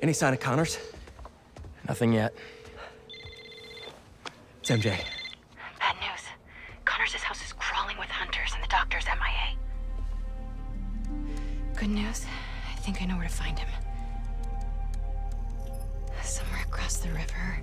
Any sign of Connors? Nothing yet. It's MJ. Bad news. Connors' house is crawling with hunters and the doctor's MIA. Good news. I think I know where to find him. Somewhere across the river.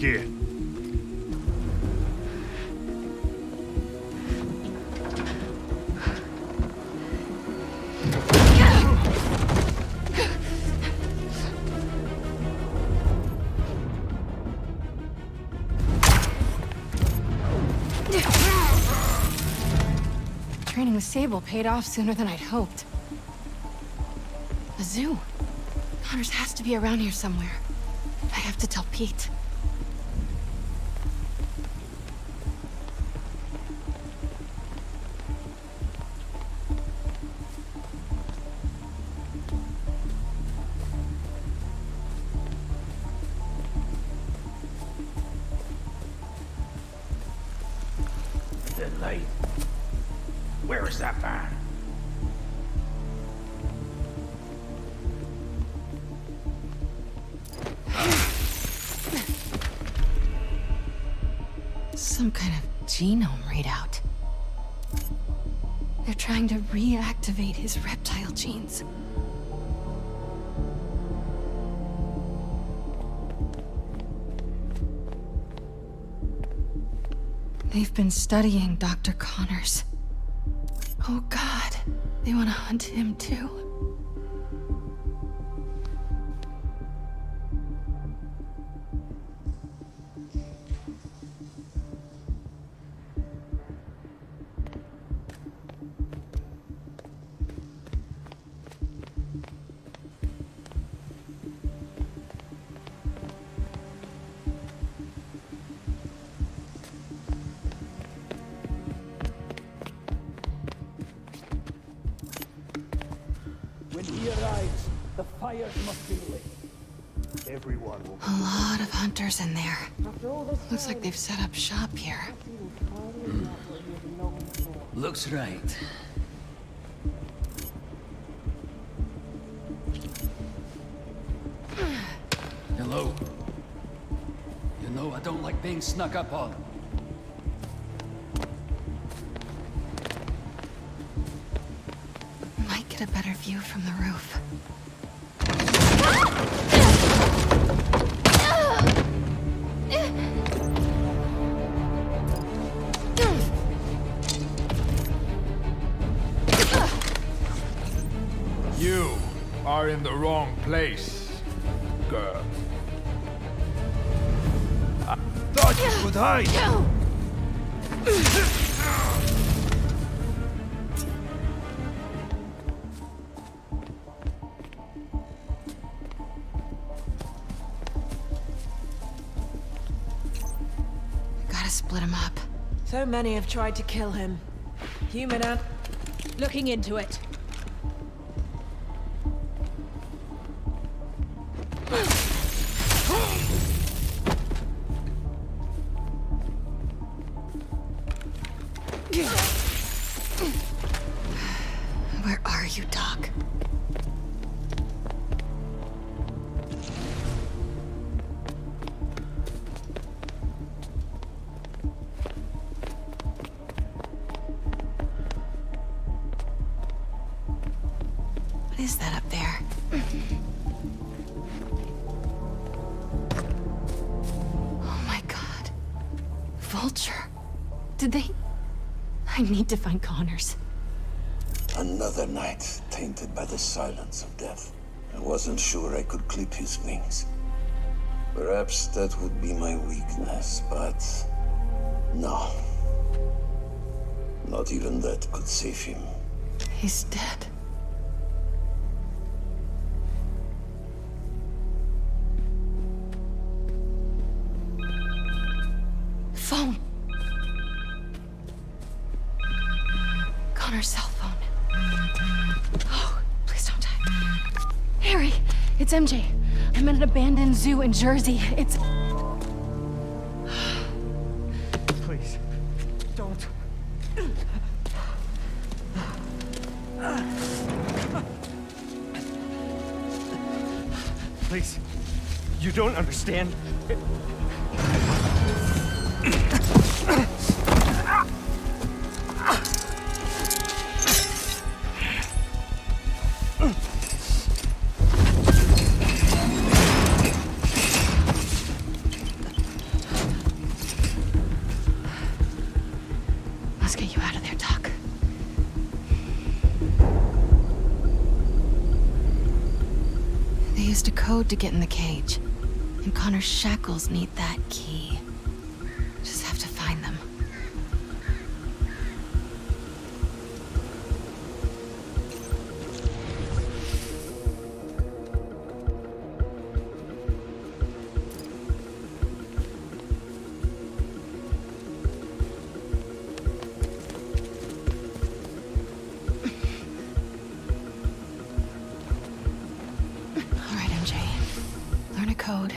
The gear. Training with Sable paid off sooner than I'd hoped. A zoo. Connors has to be around here somewhere. I have to tell Pete. Some kind of genome readout. They're trying to reactivate his reptile genes. They've been studying Dr. Connors. Oh god, they want to hunt him too. In there. Looks like they've set up shop here. Looks right. Hello. You know I don't like being snuck up on. Might get a better view from the roof. Place, girl. I thought you would hide. Gotta split him up. So many have tried to kill him. Human and... Looking into it. Boom! To find Connors. Another night tainted by the silence of death. I wasn't sure I could clip his wings. Perhaps that would be my weakness, but no. Not even that could save him. He's dead. Zoo in Jersey. It's. Please, don't. Please, you don't understand. Code to get in the cage. And Connor's shackles need that key. Code.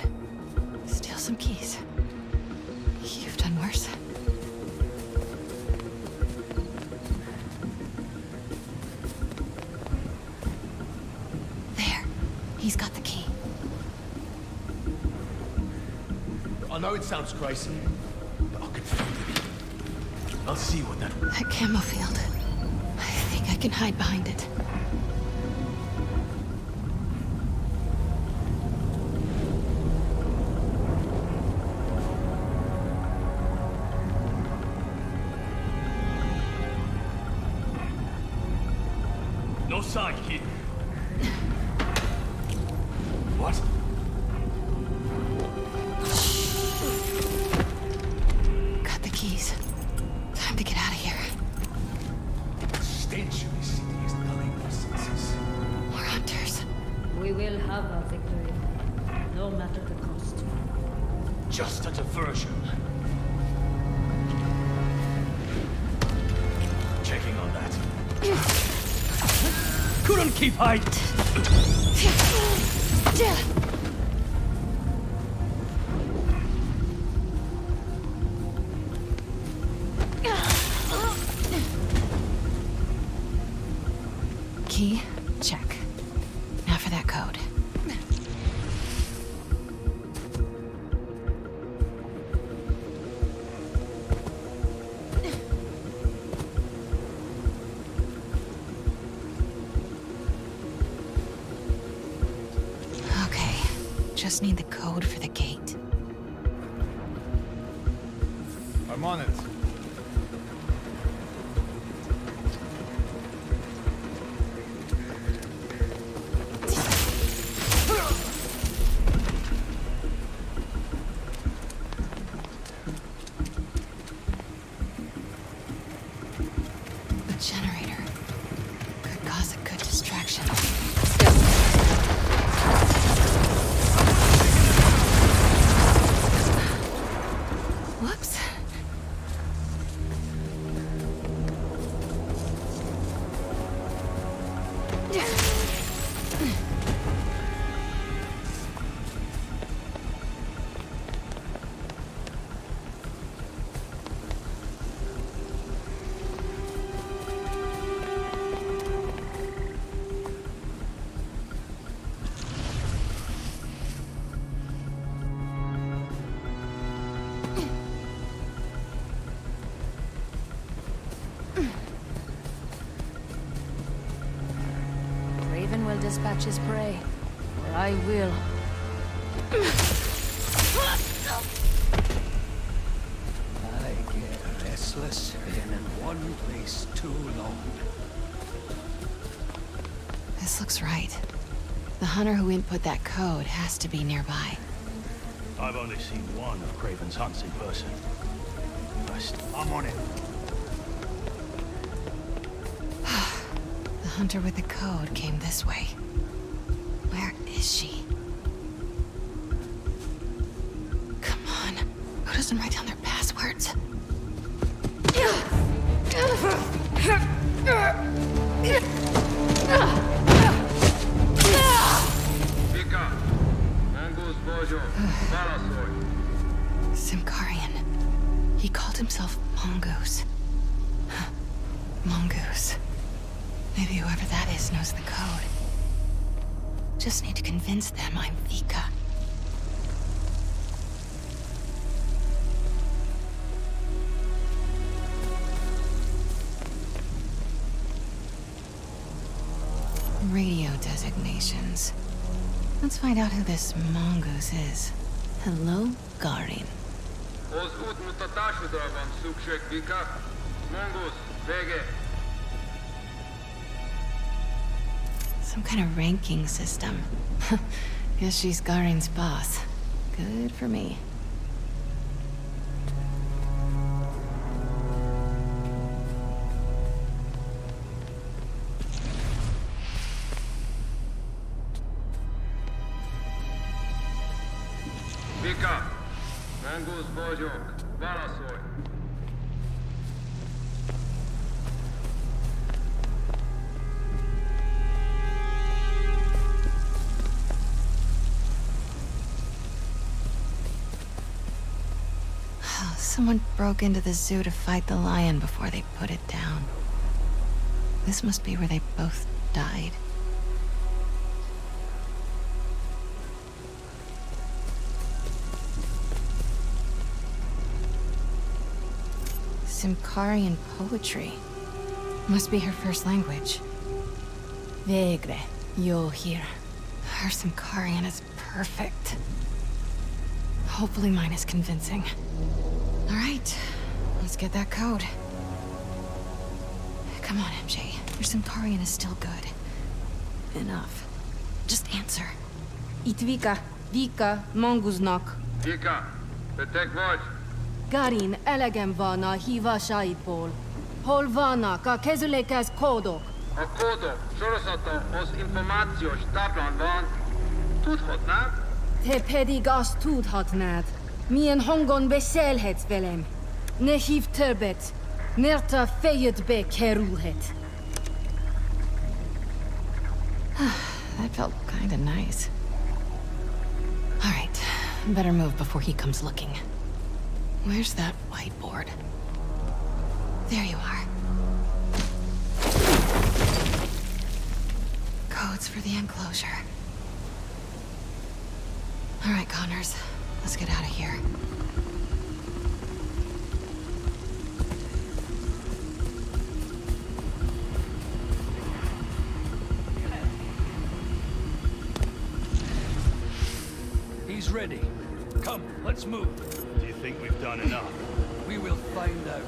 Steal some keys. You've done worse. There. He's got the key. I know it sounds crazy, but I can find it. I'll see what that... That camo field. I think I can hide behind it. Hiding. Just need the code for the gate. I'm on it. Raven will dispatch his prey, or I will. I get restless being in one place too long. This looks right. The hunter who input that code has to be nearby. I've only seen one of Kraven's hunts in person. First, I'm on it. The hunter with the code came this way. Is she? Come on. Who doesn't write down their passwords? Symkarian. He called himself Mongoose. Mongoose. Maybe whoever that is knows the code. Just need to convince them I'm Vika. Radio designations. Let's find out who this Mongoose is. Hello, Garin. Mongoose, vége. Some kind of ranking system. Guess she's Garin's boss. Good for me. Someone broke into the zoo to fight the lion before they put it down. This must be where they both died. Symkarian poetry. Must be her first language. Vegre, yo hear. Her Symkarian is perfect. Hopefully mine is convincing. All right, let's get that code. Come on, MJ. Your Symkarian is still good. Enough. Just answer. Itt Vika, Vika, Manguznak. Vika, te tek vagy? Garin, elegem van a hívásaidból. Hol vannak a kezülékhez kódok? A kódok sorozata az információs táblán van. Tudhatnád? Te pedig azt tudhatnád. Milyen hangon beszélhetsz velem. Ne hív többet, mert a fejedbe kerülhet. That felt kinda nice. All right, better move before he comes looking. Where's that whiteboard? There you are. Codes for the enclosure. All right, Connors. Let's get out of here. Ready. Come, let's move. Do you think we've done enough? We will find out.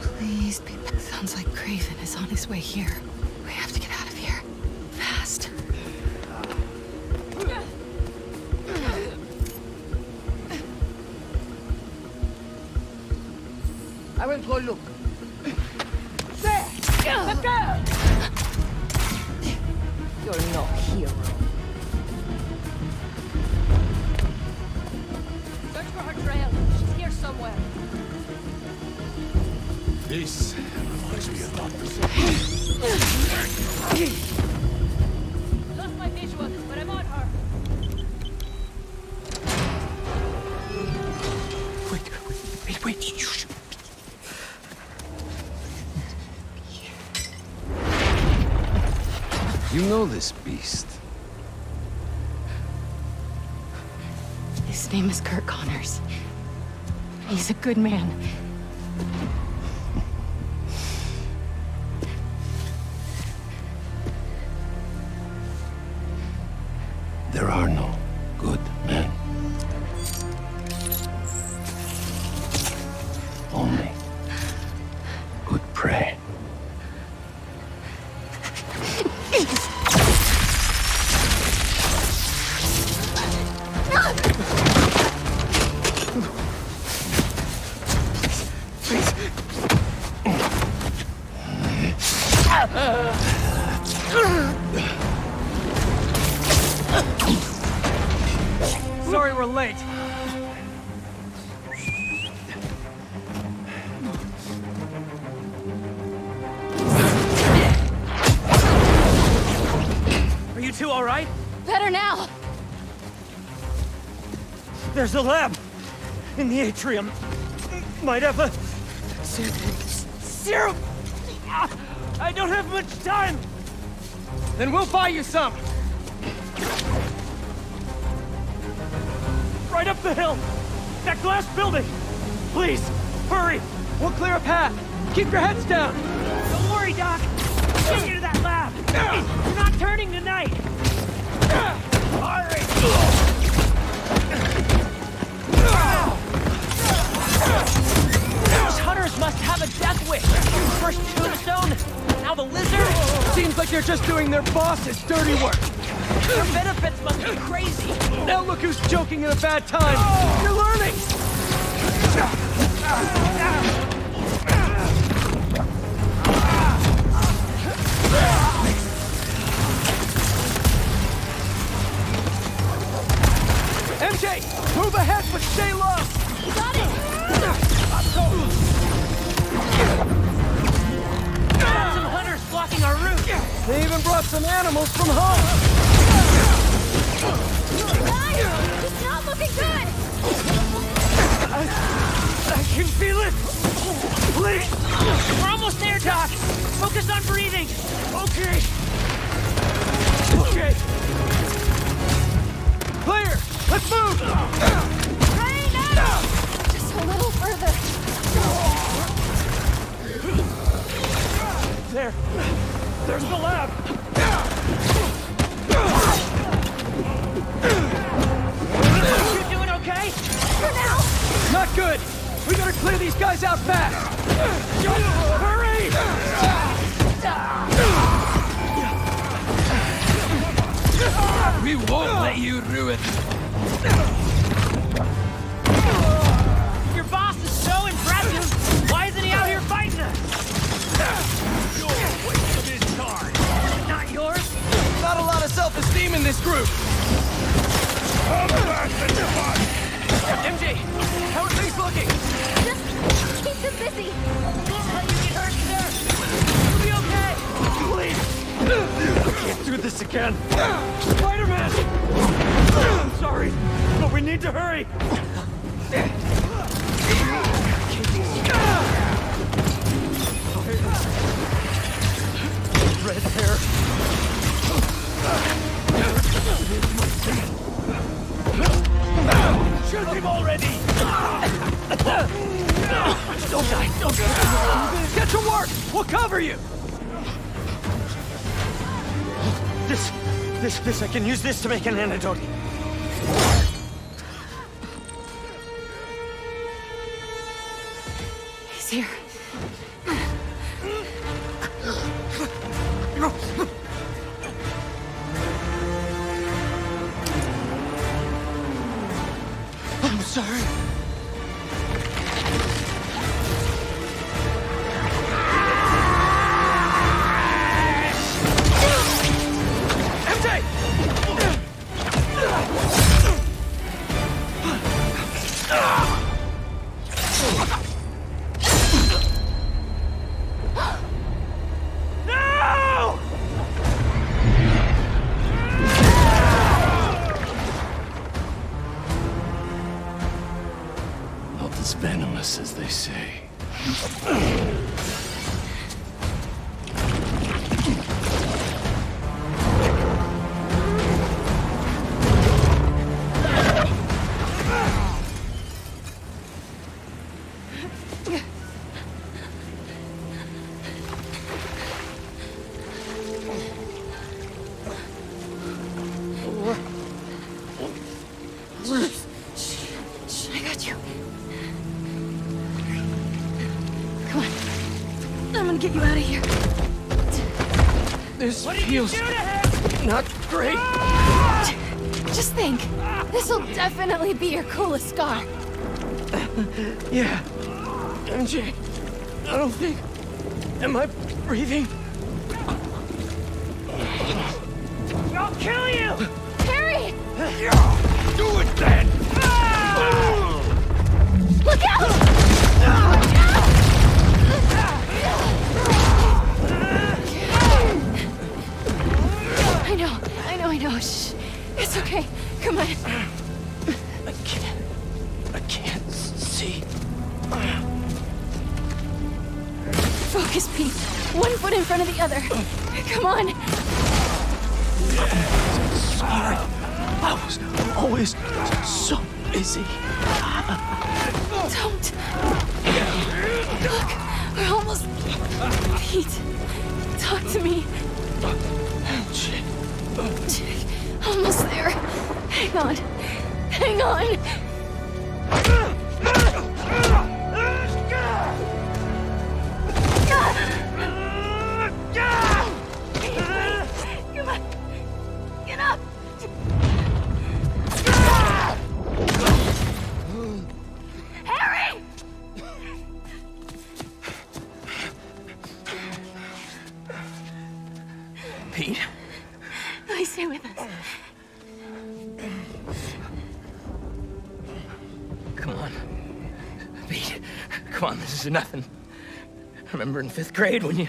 Please be... Sounds like Kraven is on his way here. You know this beast. His name is Kurt Connors. He's a good man. A lab in the atrium. Might have a ser- serum. I don't have much time. Then we'll buy you some. Right up the hill. That glass building. Please, hurry. We'll clear a path. Keep your heads down. Don't worry, Doc. Like they're just doing their boss's dirty work. Their benefits must be crazy. Now look who's joking at a bad time. You're learning. MJ, move ahead, but stay low. Got it! Blocking our route. They even brought some animals from home. Guys, it's not looking good! I, I can feel it. Please. We're almost there, Doc. Focus on breathing. Okay. Okay. Clear. Let's move. Hurry now! Just a little further. There. There's the lab. You doing okay? For now! Not good. We better clear these guys out fast. Hurry! We won't let you ruin self-esteem in this group. MJ, how are things looking? Just keep them busy. You get hurt there. You'll be okay. Please. I can't do this again. Spider-Man! I'm sorry, but we need to hurry. Red hair. Shoot him already! Don't die, don't die! Get to work! We'll cover you! This, this, this, I can use this to make an antidote. He's here. As venomous as they say. Feels not great. Ah! Just think, this'll definitely be your coolest scar. Yeah. MJ, I don't think... Am I breathing? I'll kill you! Harry! Do it then! Ah! Look out! I know, I know. Shh. It's okay. Come on. I can't. I can't see. Focus, Pete. One foot in front of the other. Come on. Sorry. I was always so busy. Don't. Look, we're almost. Pete, talk to me. Almost there. Hang on. Hang on. Fifth grade when you...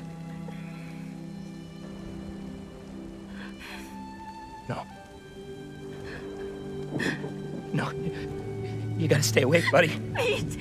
No. No. You gotta stay awake, buddy. Pete!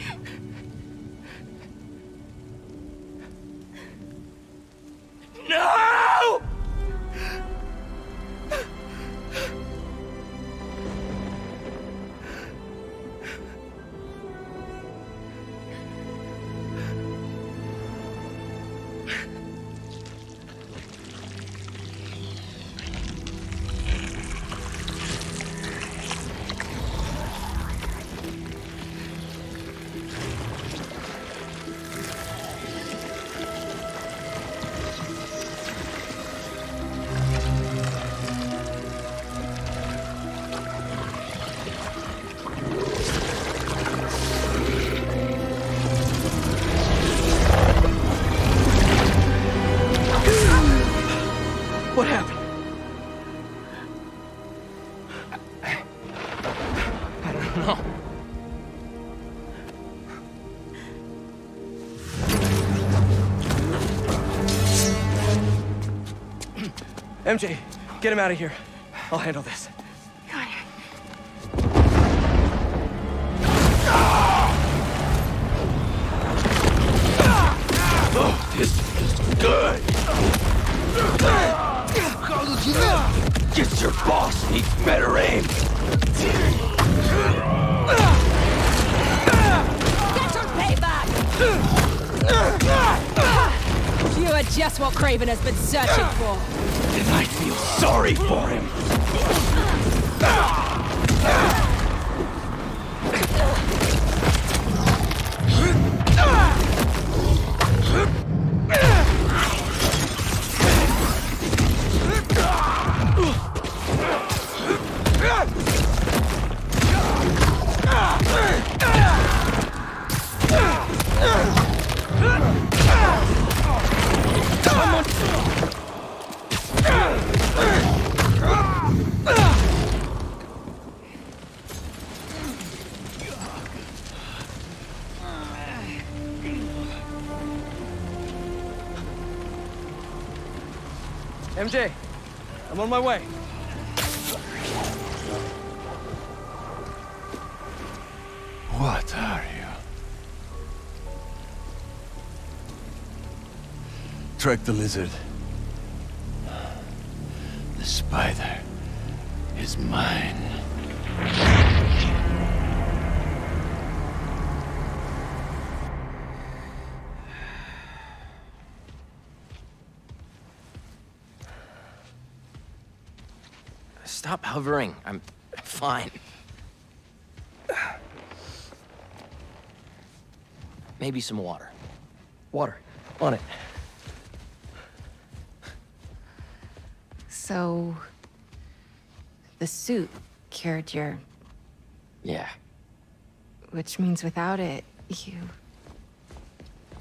MJ, get him out of here. I'll handle this. Oh, this is good! Get your boss needs better aim! Get your payback! You are just what Kraven has been searching for. And I feel sorry for him! I'm on my way. What are you? Track the lizard. The spider is mine. Hovering. I'm fine. Maybe some water. Water. On it. So. The suit cured your. Yeah. Which means without it, you.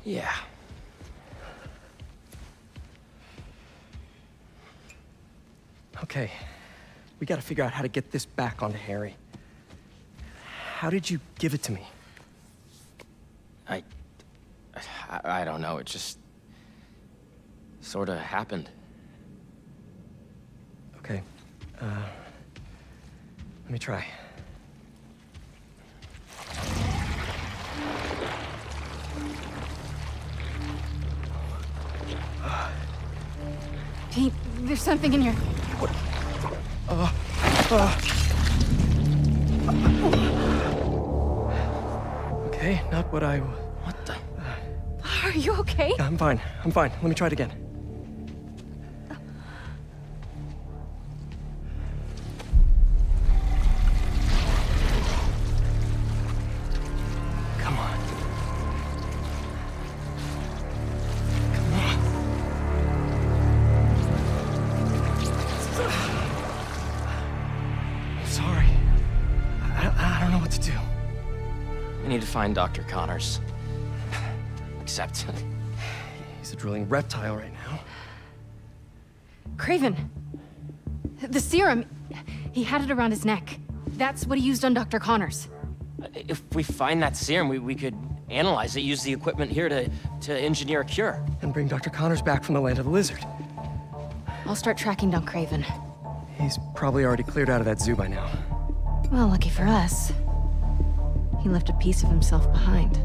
Yeah. Okay. We gotta figure out how to get this back onto Harry. How did you give it to me? I... I, I don't know, it just... sorta happened. Okay. Uh... Let me try. Pete, there's something in here. What? Uh, uh. Okay, not what I... What the... Are you okay? I'm fine. I'm fine. Let me try it again. Find Dr. Connors. Except... He's a drilling reptile right now. Kraven. The serum. He had it around his neck. That's what he used on Dr. Connors. If we find that serum, we, we could analyze it, use the equipment here to, to engineer a cure. And bring Dr. Connors back from the land of the lizard. I'll start tracking down Kraven. He's probably already cleared out of that zoo by now. Well, lucky for us. He left a piece of himself behind.